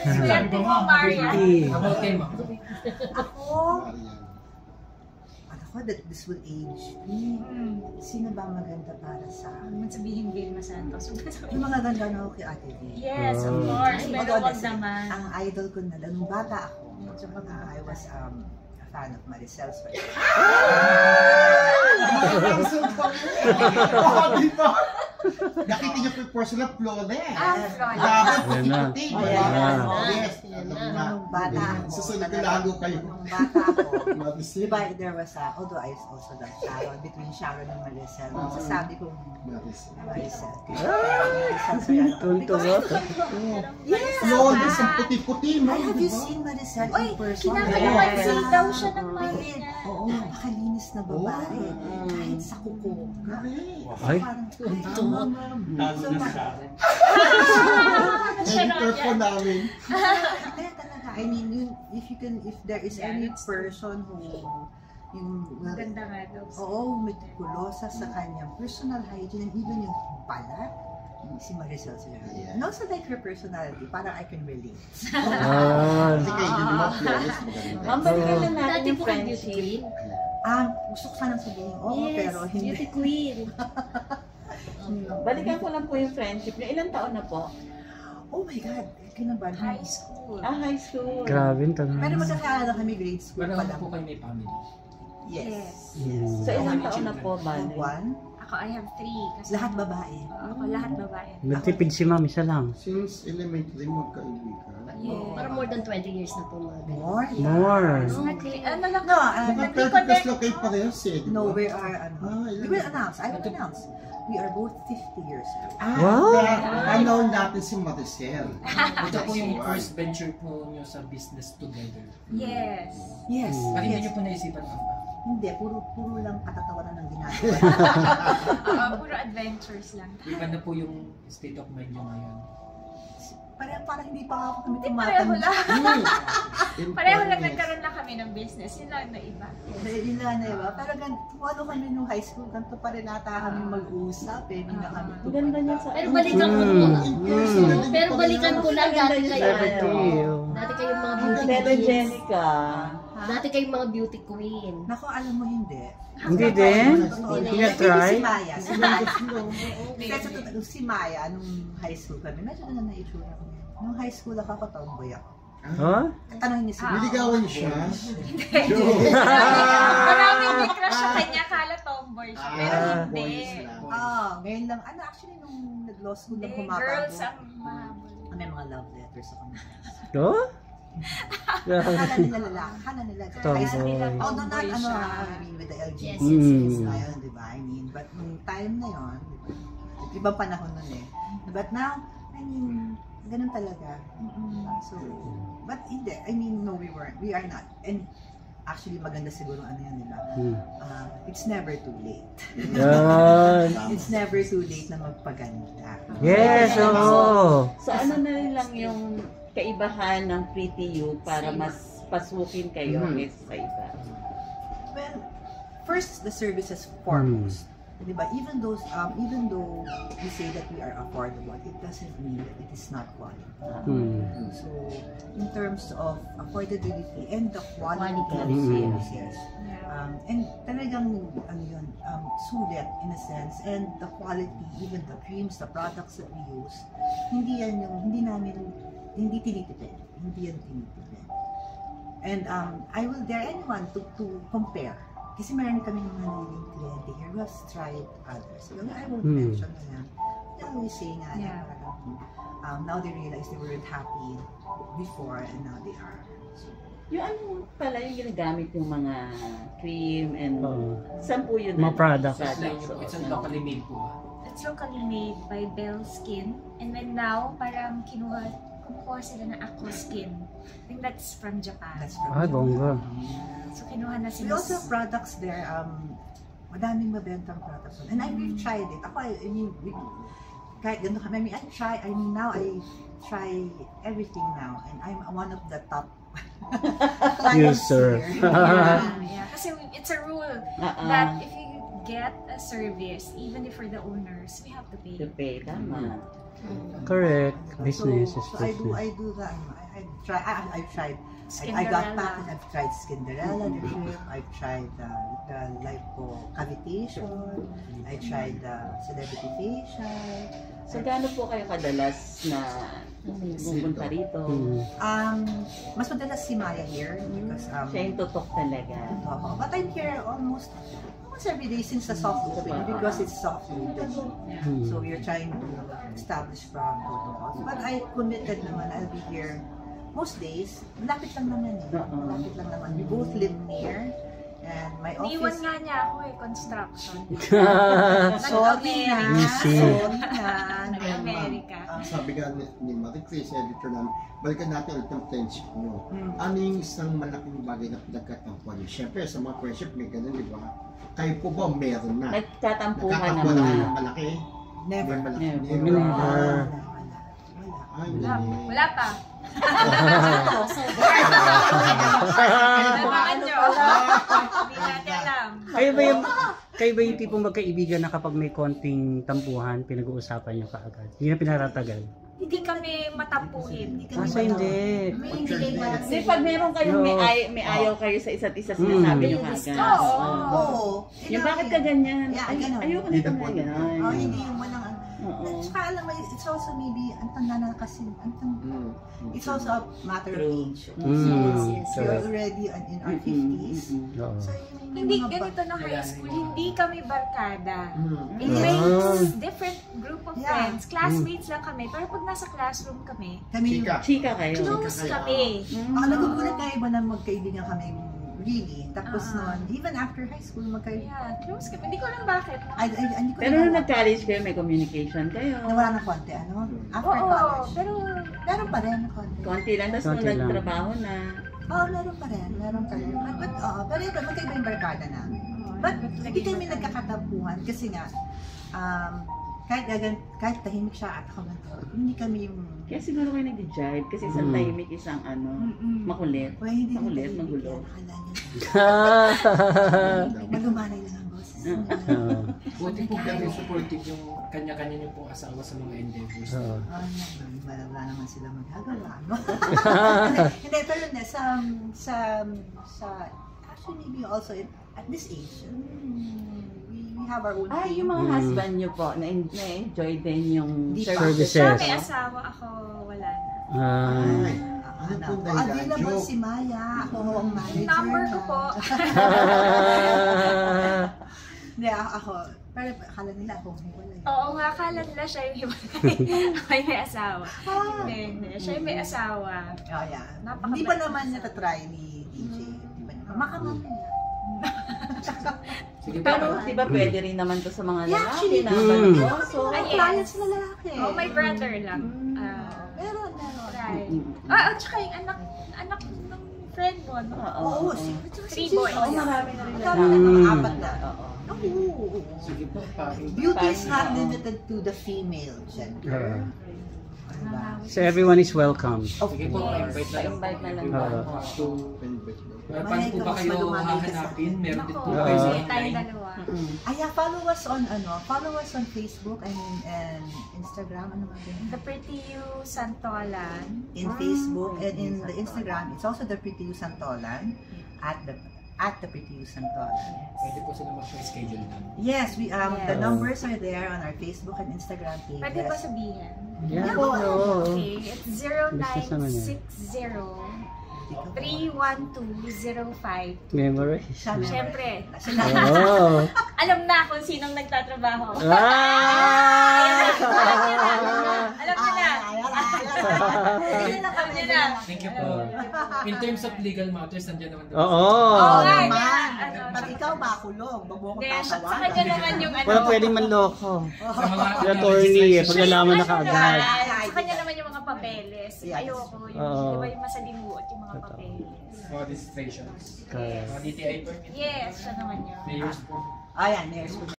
Swerte mo, Maria. About kayo, ma'am. Ako, ako that this will age me. Hmm. Sino ba maganda para sa akin? Ano man sabihin Vilma Santos? Yung mga ganda na ako kay Ate V. yes, of Wow. course. Ay, Pero wag naman. Ang idol ko na lang, nung bata ako, uh, I was um, a fan of Maricel Soler. Oo, di ba? Nakita niyo po yung personal flawless. Ah, flawless. Na. puti-puti. Ayan na. Yes. Nung bata ako, Susunod ko lalo kayo. Nung bata ako, Maricel. Di ba, there was a, although I also love Sharon, between Sharon and Maricel, Oo. sasabi ko, Maricel. Ba? Yes! Flawless, ang puti-puti, have you ba? seen Maricel in person? kinakapansin Yes. daw siya ng niya. Oo. Napakalinis na babae. Kahit sa kuko. Ay. Parang, Ito. So, ma- Editor po namin. Kaya talaga, I mean, yun, if you can, if there is Yeah, any person who, yung, Maganda nga daw. oo, meticulosa sa kanyang personal hygiene and even yung balat, si Maricel sila. Yeah. And also like her personality, parang I can relate. Ah. Kasi kayo din naman flawless, maganda. Ma'am, balikan na natin Dati yung friendship. Um, gusto ko sanang sabihin, oo, yes, pero hindi. beauty queen. Balikan ko lang po yung friendship niyo. Ilang taon na po? Oh my God, kinabahan. High school. Ah, high school. Grabe yung tanong. Pero magkakaalala kami grade school pa lang. po kayo may family? Yes. Hmm. So, ilang taon na po, bali? one, Ako, I have three. Kasi lahat babae. Ako, lahat babae. Nagtipid si ma'am, isa lang. Since elementary, magkaibigan. Yeah. Para more than 20 years na po mga ganun. More. More. Nag- Ano lang, No, uh, 30 plus nag-reconnect. lang kayo eh. di ba? no, we are, ano, Ah, we will announce, I will announce. We are both 50 years old. Ah, Wow. na- Ano natin si Maricel. Ito po yung first venture po nyo sa business together. Yes. Yes, Bakit hindi yes. nyo po naisipan ma'am? Hindi, puro, puro lang katatawanan ng ginagawa. Oo, puro adventures lang. Iba na po yung state of mind nyo ngayon. parang, parang hindi pa ako kami Hindi, pareho tumatanda. lang. Hmm. Pareho lang nagkaroon lang kami ng business. Yun lang na iba. Yun lang na iba. Pero gan- kung ano kami nung high school, ganito pa rin ata kami mag-usap eh. Hindi na kami Ang ganda niya sa... Pero balikan ko po. Hmm. Hmm. Pero balikan ko lang dati kayo. Dati kayong mga beauty Pero queens. Jenica, Dati kayong mga beauty queen. Nako, alam mo hindi. Hindi din? Hindi na. try? Si Maya. Si Maya. Kasi totoo, si Maya, nung high school kami, medyo na na-itsura ko. Nung high school ako, ako tomboy ako. Oh? Tanongin niyo si Maya. Niligawan siya. Maraming may crush sa kanya. Kala tomboy siya. Pero Ah, hindi. lang. Ah, ngayon lang. Ano, actually, nung nag-law school lang Hindi, kumapago. girls ang mahabol. May mga love letters ako. Oh? Akala nila lalaki. Akala nila. Tomboy. Although not, ano. I mean, with the LGBT Yes, na yun, di ba? I mean, but nung time na yun, di ba? Ibang panahon nun eh. But now, I mean, ganun talaga. So, but hindi. I mean, no, we weren't. We are not. And actually, maganda siguro ano yan, di ba? Hmm. Uh, it's never too late. Yan. It's never too late na magpaganda. Yes, oo. so ano na rin lang yung kaibahan ng Pretty You para mas pasukin kayo Mhm. kaysa sa iba? Well, first the services foremost. Di ba? Even those um even though we say that we are affordable, it doesn't mean that it is not quality. Hmm. So, in terms of affordability and the quality, Quality. of Mm. services, um, and talagang ano yun, um, sulit in a sense, and the quality, even the creams, the products that we use, hindi yan yung, hindi namin, hindi tinitipid. Hindi yan tinitipid. And um, I will dare anyone to, to compare. Kasi marami kami mga naging kliyente here who has tried others. So, I will Hmm. mention na yan. They always say nga, na Yeah. parang, um, now they realize they weren't happy before and now they are. So, Yung ano pala yung ginagamit yung mga cream and Oo. saan po yun? Mga products. It's like, it's a locally made po. It's locally made by Bell Skin. And then now, parang kinuha, kumukuha sila ng Aqua Skin. I think that's from Japan. that's from Ay, bongga. So, kinuha na We sila. also have products there, um, madaming mabentang products. And I we've tried it. Ako, I, mean, we, kahit ganun kami, I mean, I try, I mean, now I try everything now. And I'm one of the top clients User. here. yeah, yeah. Kasi it's a rule Ah, that if you get a service, even if for the owners, we have to pay. to pay, tama. Correct. Business is so, so I do, I business. do that. I, I tried, I, I've tried, I, I got packaged, I've tried Skinderella, the shrimp, I've tried the, the lipo cavitation, I tried the celebrity facial. So, gaano po kayo kadalas na pupunta rito? Mm. Um, mas madalas si Maya here because um, Siya yung tutok talaga. Oo. But I'm here almost almost every day since the soft opening because it's soft opening. Mm. So we're trying to establish from protocols. But I committed naman, I'll be here most days. Malapit lang naman eh. Oo. Malapit lang naman. We both live near. My Iniwan office... nga niya ako eh, construction. Sorry na. Sorry na. Nag-America. Ah, Sabi nga ni, ni Marie Chris, editor namin, balikan natin ulit ang friendship nyo. mm. Ano yung isang malaking bagay na pinagkatampuan nyo? Siyempre, sa mga friendship, may ganun, di ba? Kayo po ba meron na? Nagtatampuhan naman. na ng malaki? Never. May malaki. Never. Never. Wala, Ah. wala, wala. Wala. Ay, Wala, wala pa. Ano Kayo kayo ba yung tipong magkaibigan na kapag may konting tampuhan, pinag-uusapan nyo kaagad? Hindi na pinaratagal. Hindi kami matampuhin. Hindi kami Asa hindi? Kasi pag meron kayong may, ay, may ayaw kayo sa isa't isa, sinasabi Mm. nyo kagad. Oo. Oo. Yung bakit ka ganyan? Yeah, Ay, ayoko na na po. gano'n. Oh, hindi yung walang. Oo. Tsaka alam mo, it's also maybe, ang tanda na kasi, ang tanda, Mm. it's also a matter of age. Mm. So, yes, we're Correct. already in our Mm-mm, 50s. mm-mm. Oo. So, yung Hindi, ganito no high school, hindi kami barkada. Mm. It Ah. makes different group of Yeah. friends. Classmates lang kami. Pero pag nasa classroom kami, Kami Chika. Chika kayo. close kayo. kami. Mm. ah, nagugulat tayo ba na magkaibigan kami really? Tapos Ah. noon, even after high school, magkaibigan. Yeah, close kami. Hindi ko alam bakit. Ay, ay, hindi ko Pero na nung nag-college kayo, may communication kayo. Nawala ng konti, ano? After Oo, college. pero Meron pa rin konti. Konti lang, tapos nung nagtrabaho na. Oo, meron pa rin. Meron pa rin. But, but oo, pero ito, magkaiba yung barkada namin. But, hindi kami nagkakatampuhan kasi nga, um, kahit, gagan, kahit tahimik siya at ako ganito, hindi kami yung, Kaya siguro kayo nag-jive kasi isang Mm. tahimik, isang ano, Mm-mm. makulit. well, hindi Makulit, magulo. malumanay lang ang boses niya. Oo. Buti po ganun supportive yung kanya-kanya niyo pong asawa sa mga endeavors. Oo. Oh, naman, wala, wala naman sila magagawa, no? Hindi, pero na, sa, sa, sa, actually, maybe also in, at this age, mm, we, we have our own Ay, thing. yung mga Mm. husband niyo po, na- na-enjoy din yung Hindi pa. services. siya may asawa, ako wala na. Ah. Ay, Ah, ano ano, pong dahilan? available Joke. si Maya. Ako ang manager. Number ko po. Hindi, ako, ako. Pero akala nila ako wala. eh. Oo nga, akala nila siya yung hiwalay. May may asawa. Ah. Hindi, hindi. Siya yung may asawa. Oh, yeah. Napaka- Hindi pa naman natatry ni DJ. Pa. Makamamaya. Sige. Pero, di ba pwede rin naman to sa mga Yeah, lalaki actually, na Mm. maligyoso? Ay, yes. Clients na lalaki. Oh, my brother lang. Mm. Ah, Meron, meron. Mm. Ah, at saka yung anak, anak ng friend mo, no? Oo. Oo, si, Three si- boys. oh, Oo, marami na rin Marami na, lalaki. mga apat na. Oo. Oo. Sige po, parang Beauty is not limited to the female gender. Diba? So everyone is welcome. Of Sige po, invite na lang po. Pa-invite na lang po. So, uh, po ba kayo hahanapin? Meron din po kayo sa tayong dalawa. Ay, yeah, follow us on ano, follow us on Facebook and and Instagram ano ba yun? The Pretty You Santolan. In Facebook and in the Instagram, it's also the Pretty You Santolan at the at the Pretty You Santolan. Pwede po sila mag-schedule na. Yes, we um the Yes. numbers are there on our Facebook and Instagram pages. Pwede ba sabihin? Yeah. Oo. Okay, it's Business naman yan. 0960-31205. Memorize. Siyempre, Oo. alam na kung sinong nagtatrabaho. Ah! Alam mo na. Hindi na Alam niyo na. Thank you po. In terms of legal matters, nandiyan naman Oo. Oo nga, naman. Pag ikaw makulong, mo akong Hindi, sa kanya naman yung ano. Wala pwedeng manloko. Sa attorney, eh, pag nalaman na kaagad. Sa kanya naman yung mga papeles. Ayoko. Yung, di ba yung masalimuot yung mga papeles. mga registrations. Mga DTI permit. Yes, siya naman yun. Mayors po. Ayan, there's